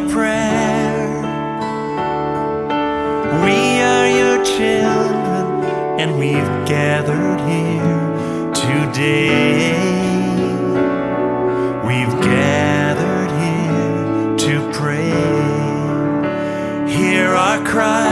our prayer. We are your children, and we've gathered here today. We've gathered here to pray. Hear our cry.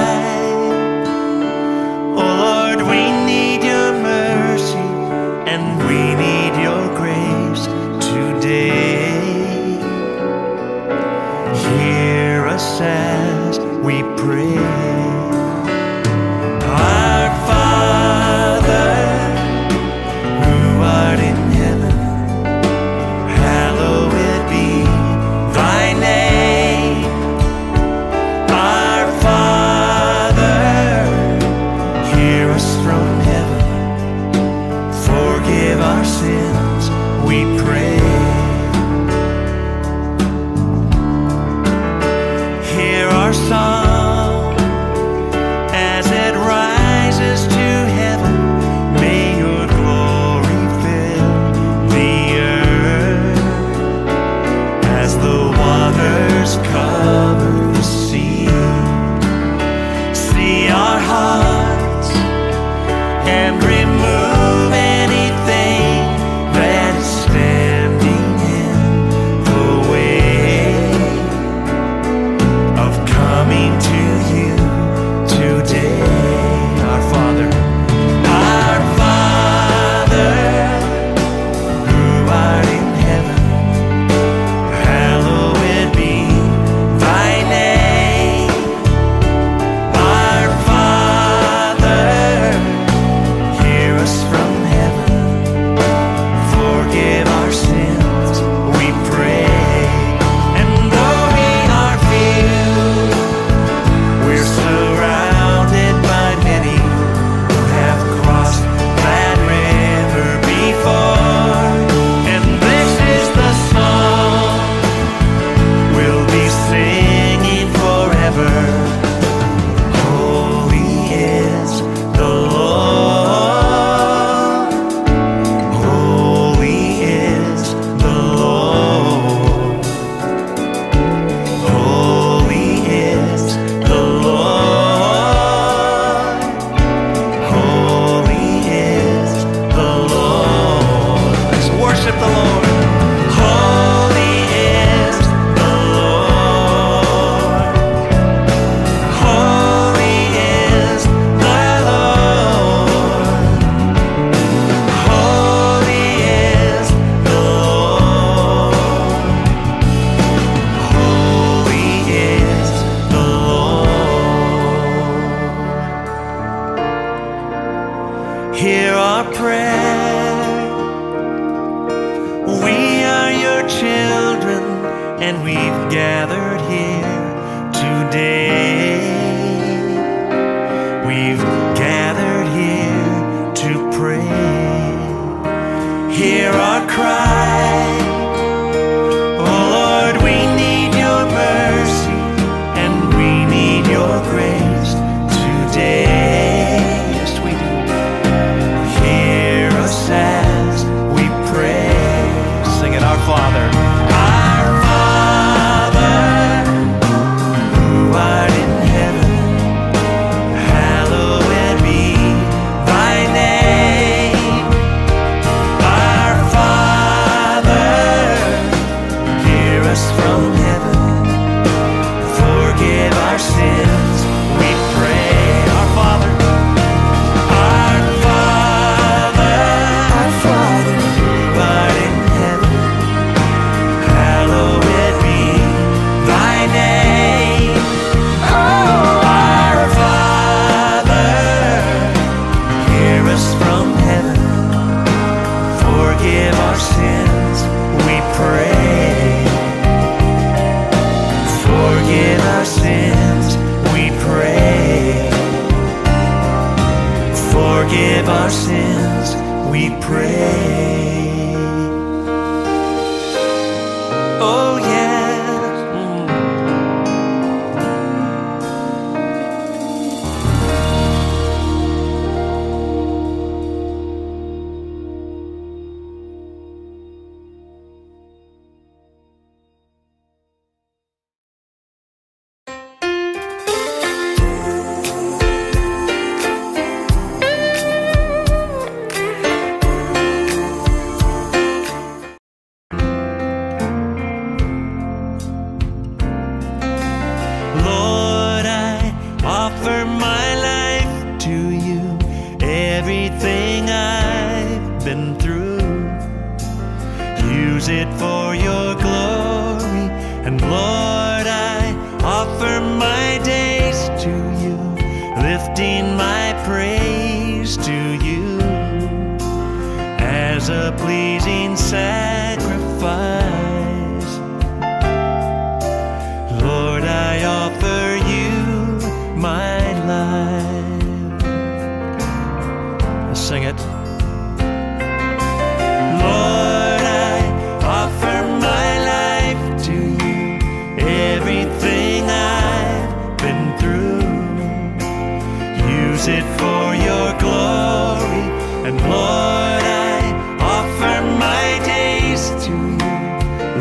use it for your glory. And Lord, I offer my days to you,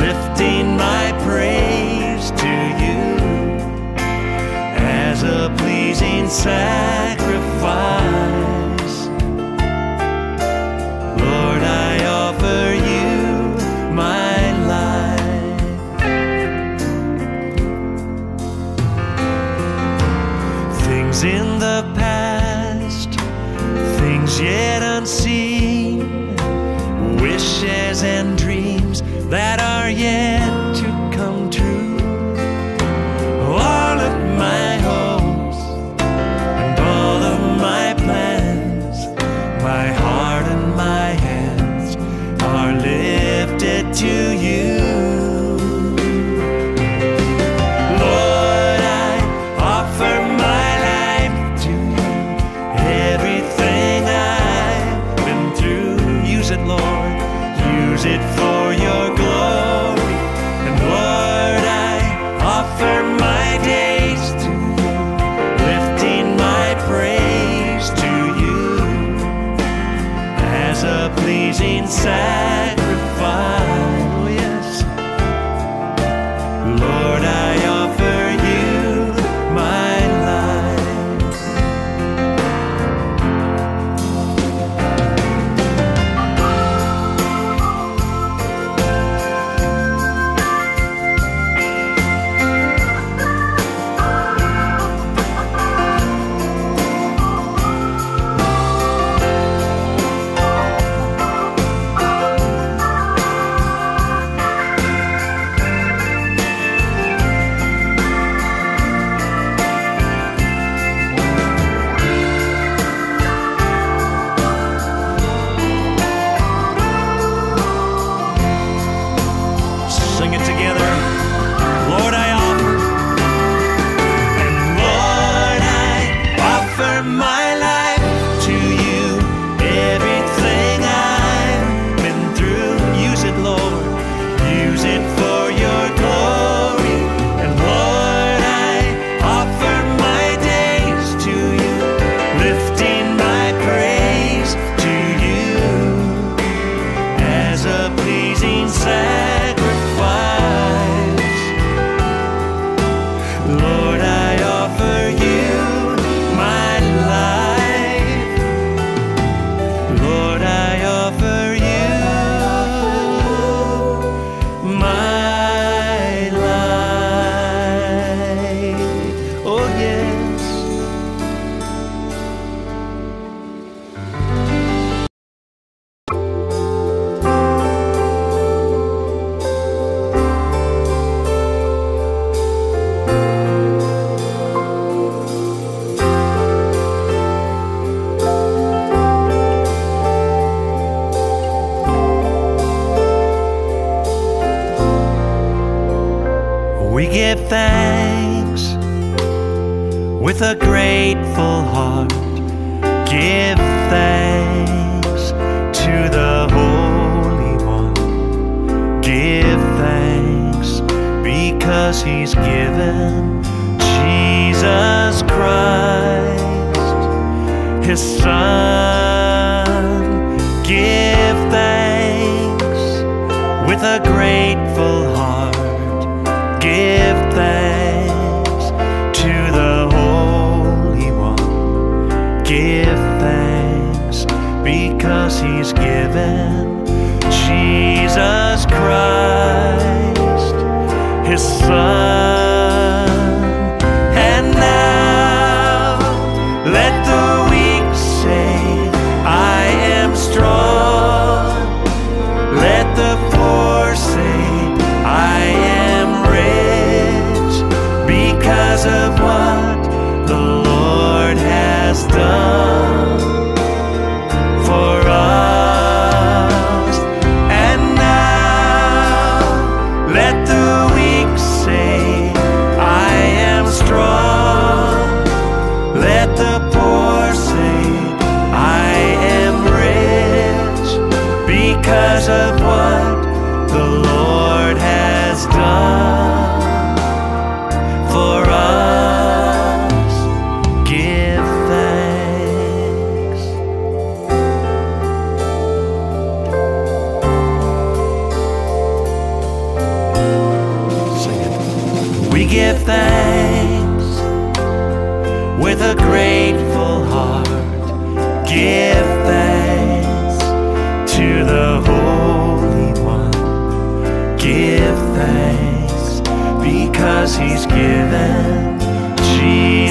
lifting my praise to you as a pleasing sacrifice. his.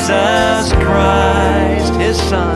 Jesus Christ, His Son,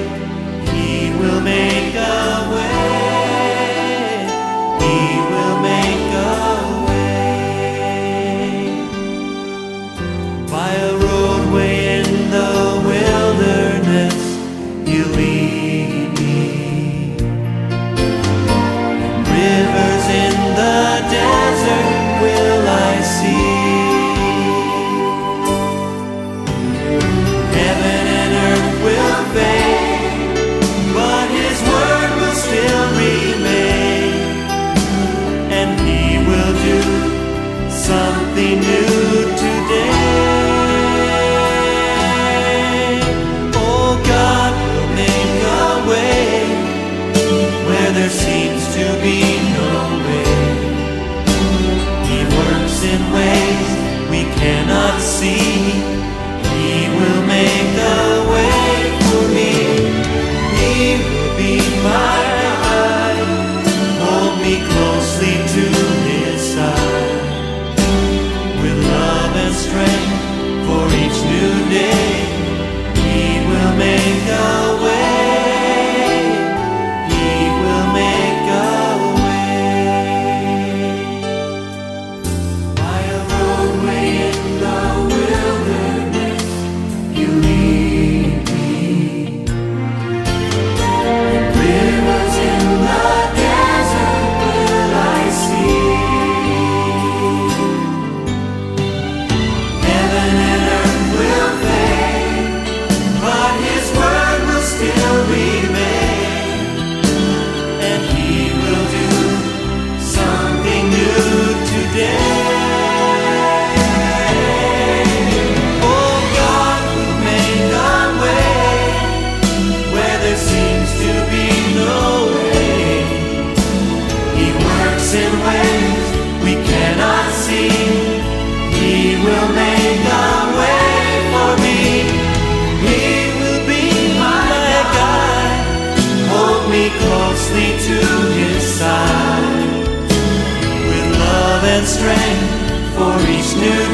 new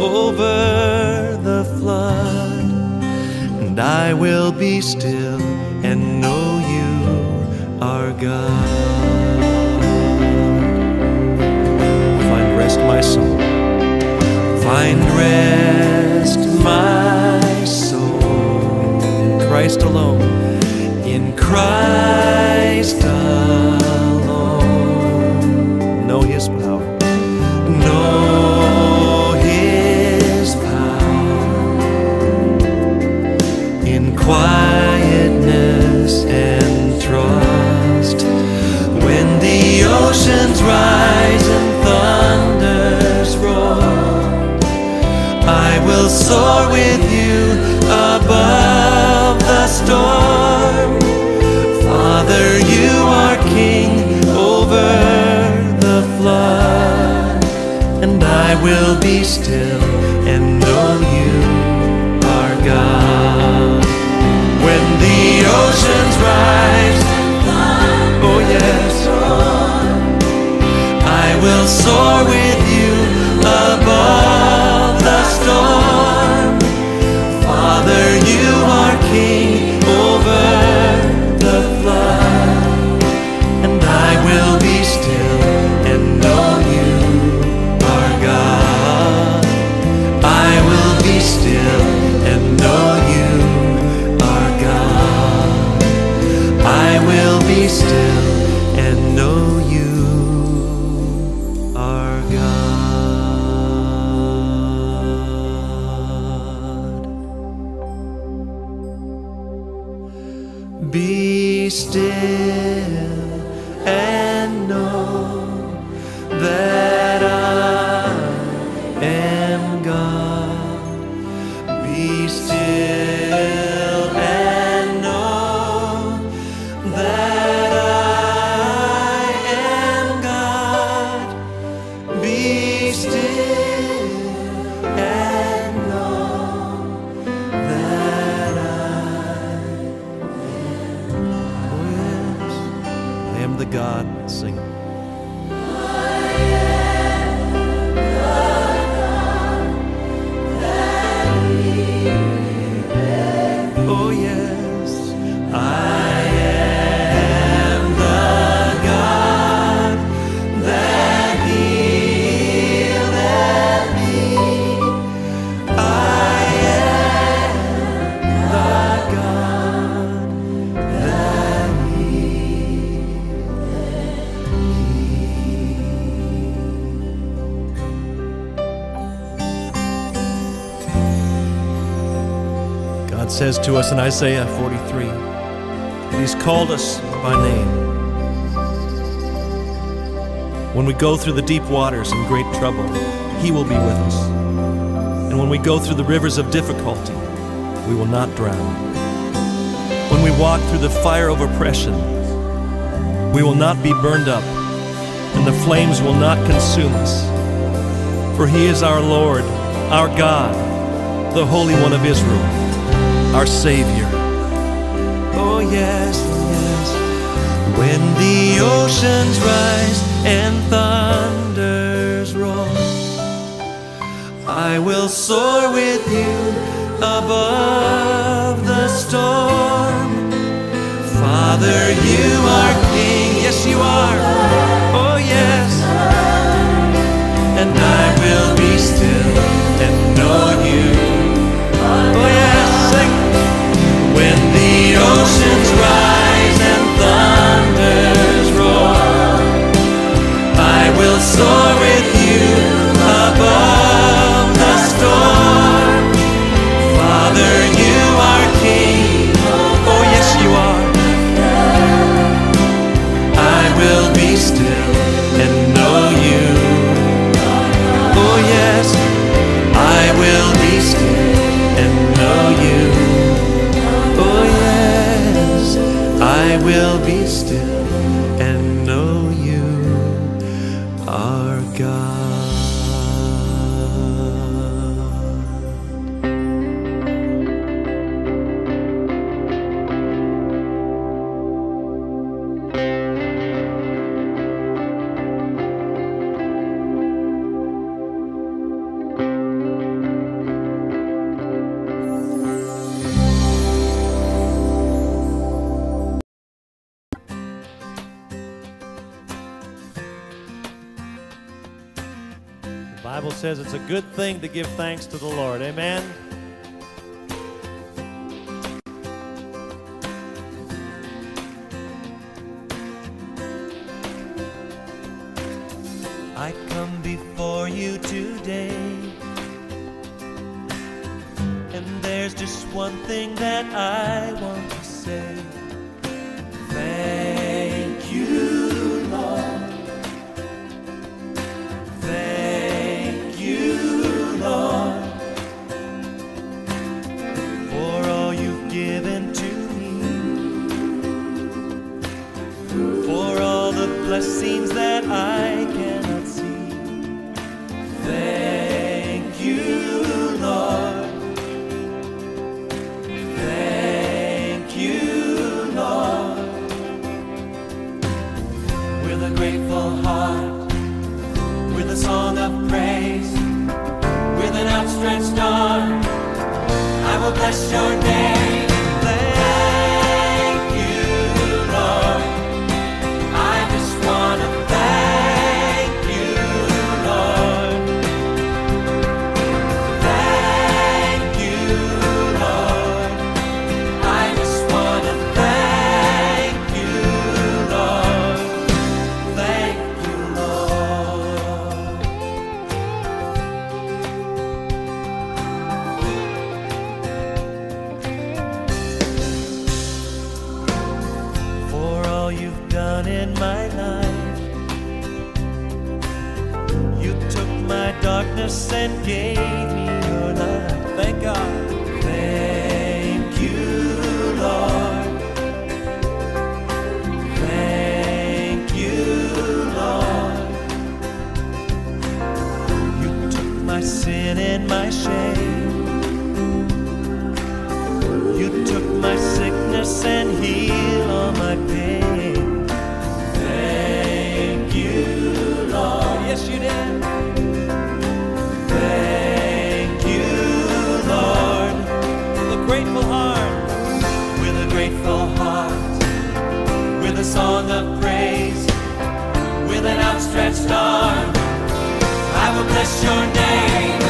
over the flood, and I will be still and know you are God. Find rest, my soul. Find rest, my soul, in Christ alone. In Christ alone. Soar with you above the storm. Father, you are king over the flood, and I will be still and know you are God. When the oceans rise, oh yes, I will soar says to us in Isaiah 43 that He's called us by name. When we go through the deep waters in great trouble, He will be with us. And when we go through the rivers of difficulty, we will not drown. When we walk through the fire of oppression, we will not be burned up, and the flames will not consume us. For He is our Lord, our God, the Holy One of Israel our Savior. Oh, yes, yes. When the oceans rise and thunders roar, I will soar with you above the storm. Father, you are King. Yes, you are. Oh, yes. And I will be still and know you. Oh yes, oceans rise good thing to give thanks to the Lord. Amen. with song of praise, with an outstretched arm. I will bless your name. and games. star. I will bless your name.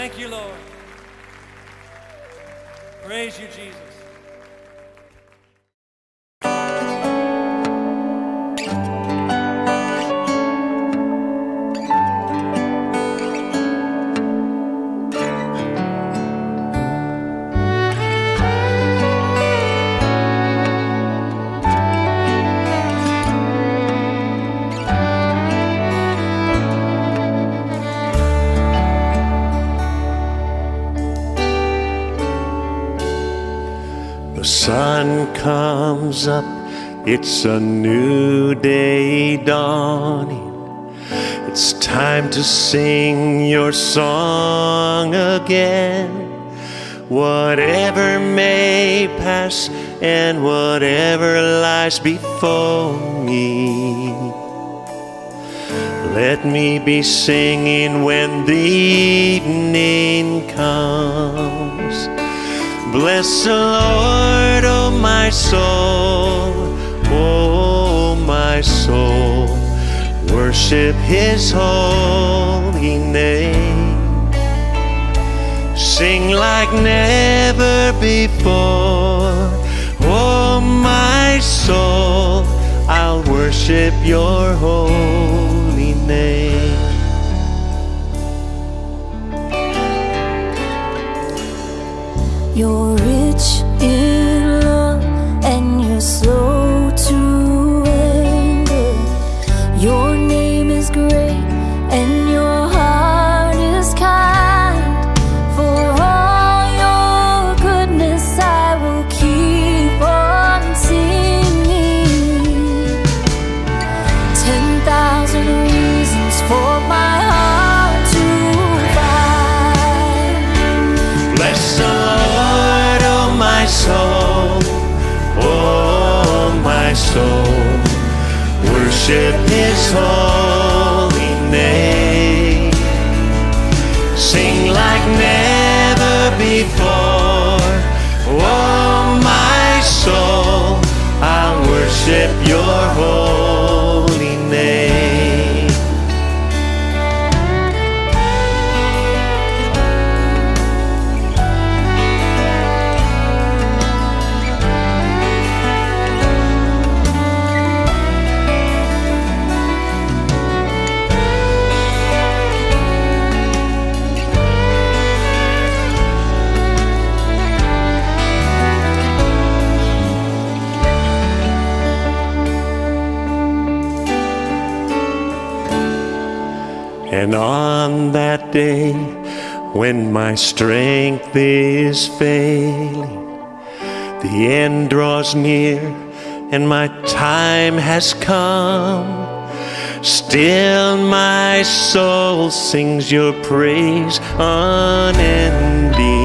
Thank you, Lord. Praise you, Jesus. It's a new day dawning. It's time to sing your song again. Whatever may pass and whatever lies before me. Let me be singing when the evening comes. Bless the Lord, oh my soul, oh my soul. Worship his holy name. Sing like never before, oh my soul. I'll worship your holy name. You're rich in love and you're slow soul. Worship his holy And on that day, when my strength is failing, the end draws near and my time has come. Still, my soul sings your praise unending.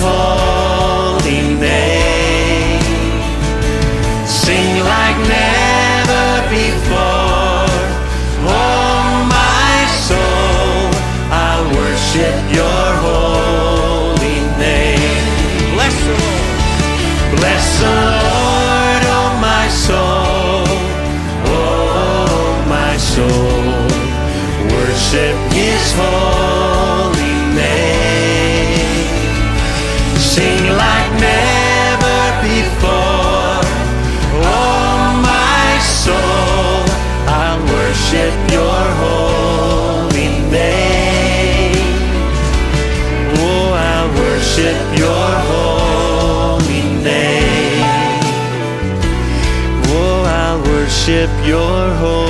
Holy name. Sing like never before. Oh, my soul, I worship your holy name. Bless the Lord. Oh, my soul. Oh, my soul. Worship His holy your home.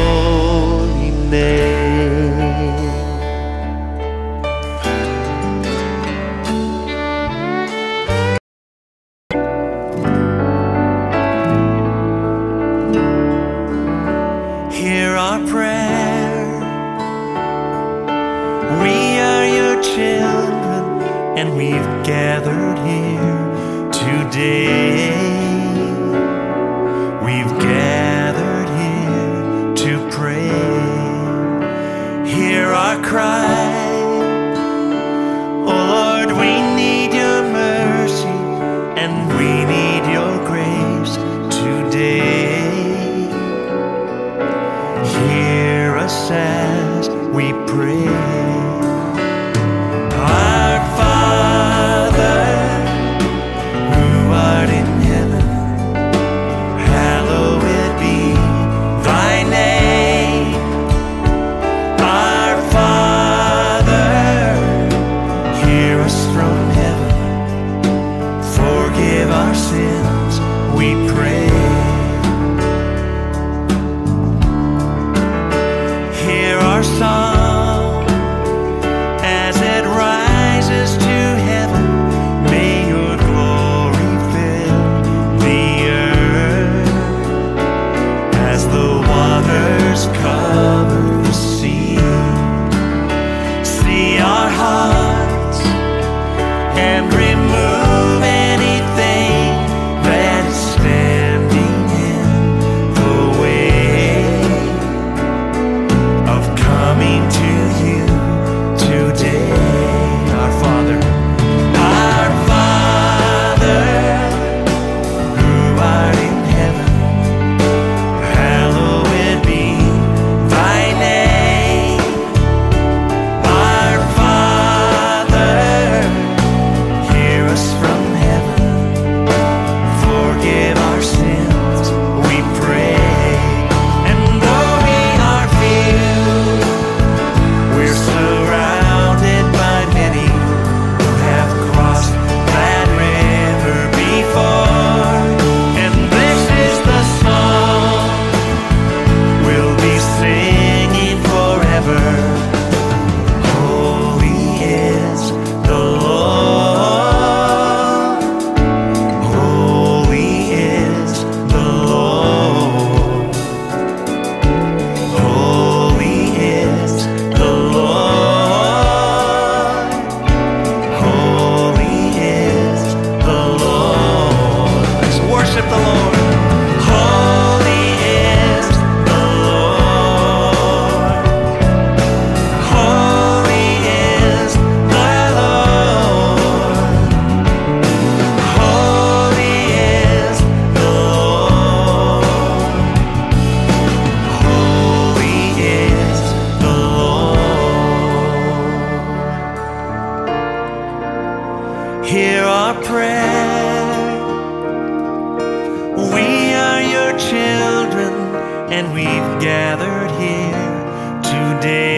Hear our prayer. We are your children, and we've gathered here today.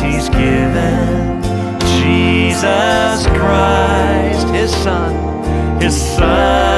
he's given. Jesus Christ, his son, his son.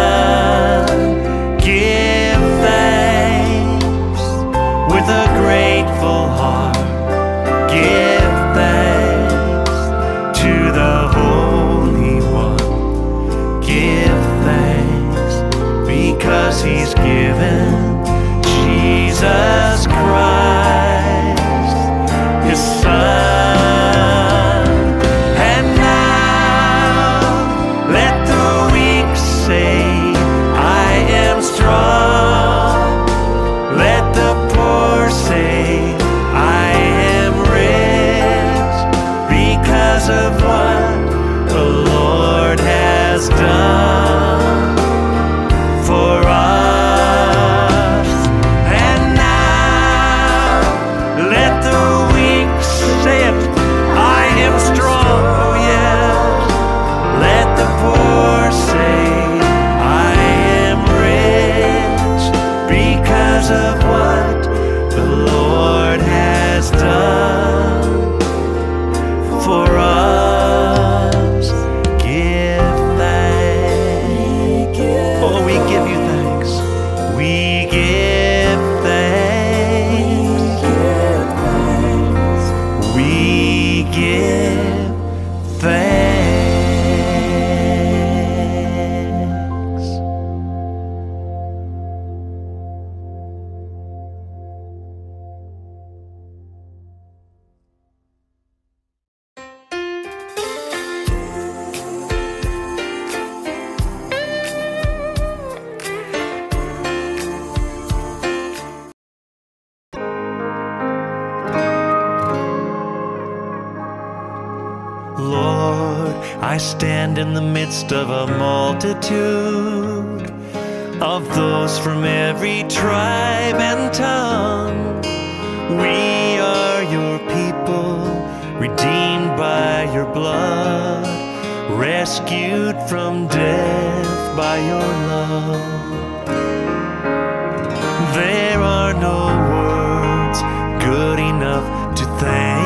stand in the midst of a multitude of those from every tribe and tongue. We are your people, redeemed by your blood, rescued from death by your love. There are no words good enough to thank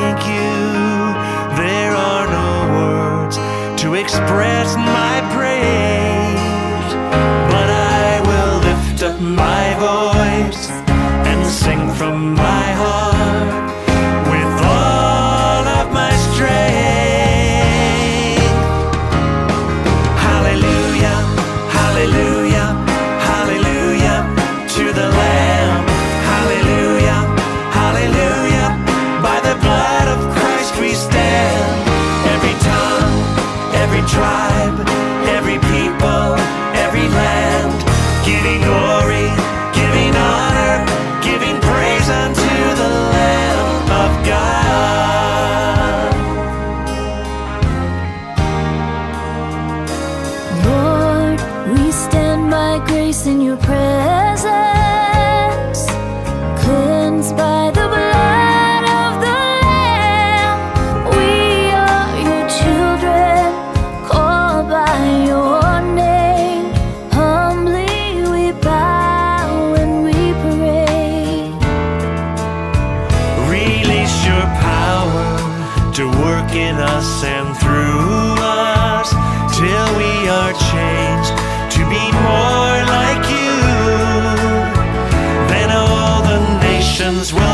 express my praise.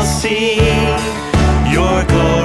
See your glory